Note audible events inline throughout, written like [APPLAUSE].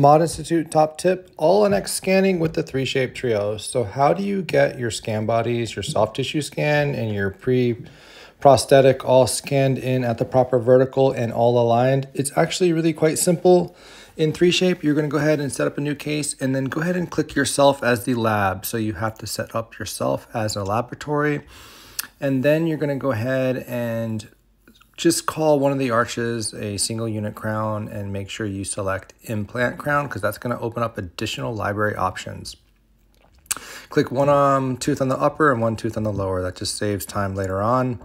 Mod Institute top tip, all on X scanning with the 3Shape Trios. So how do you get your scan bodies, your soft tissue scan, and your pre-prosthetic all scanned in at the proper vertical and all aligned? It's actually really quite simple. In 3Shape, you're gonna go ahead and set up a new case and then go ahead and click yourself as the lab. So you have to set up yourself as a laboratory. And then you're gonna go ahead and just call one of the arches a single unit crown and make sure you select implant crown because that's going to open up additional library options. Click one um, tooth on the upper and one tooth on the lower. That just saves time later on.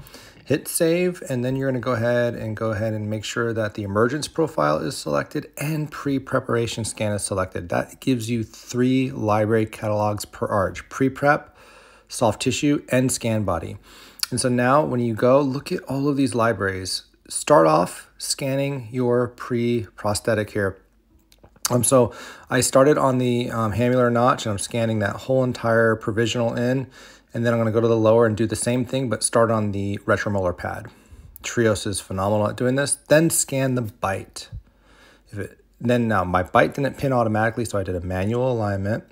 Hit save, and then you're going to go ahead and go ahead and make sure that the emergence profile is selected and pre-preparation scan is selected. That gives you three library catalogs per arch, pre-prep, soft tissue, and scan body. And so now when you go, look at all of these libraries. Start off scanning your pre-prosthetic here. Um, so I started on the um, hamular notch and I'm scanning that whole entire provisional in. And then I'm going to go to the lower and do the same thing, but start on the retromolar pad. Trios is phenomenal at doing this. Then scan the bite. If it, then now my bite didn't pin automatically, so I did a manual alignment.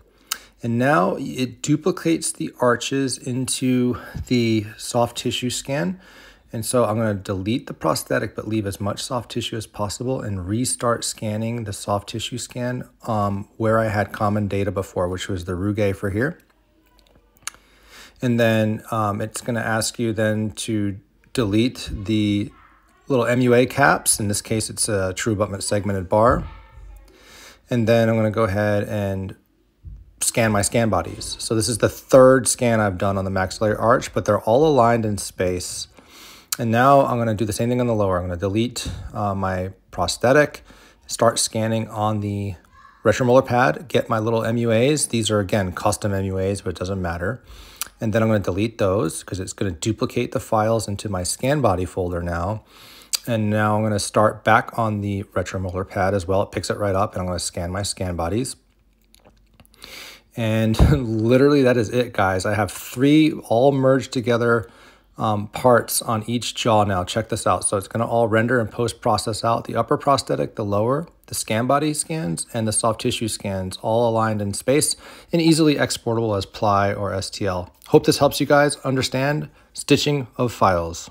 And now it duplicates the arches into the soft tissue scan. And so I'm going to delete the prosthetic, but leave as much soft tissue as possible and restart scanning the soft tissue scan um, where I had common data before, which was the Rugae for here. And then um, it's going to ask you then to delete the little MUA caps. In this case, it's a true abutment segmented bar. And then I'm going to go ahead and scan my scan bodies. So this is the third scan I've done on the maxillary arch, but they're all aligned in space. And now I'm gonna do the same thing on the lower. I'm gonna delete uh, my prosthetic, start scanning on the retromolar pad, get my little MUAs. These are again, custom MUAs, but it doesn't matter. And then I'm gonna delete those because it's gonna duplicate the files into my scan body folder now. And now I'm gonna start back on the retromolar pad as well. It picks it right up and I'm gonna scan my scan bodies. And [LAUGHS] literally that is it, guys. I have three all merged together um, parts on each jaw now. Check this out. So it's going to all render and post-process out the upper prosthetic, the lower, the scan body scans, and the soft tissue scans, all aligned in space and easily exportable as PLY or STL. Hope this helps you guys understand stitching of files.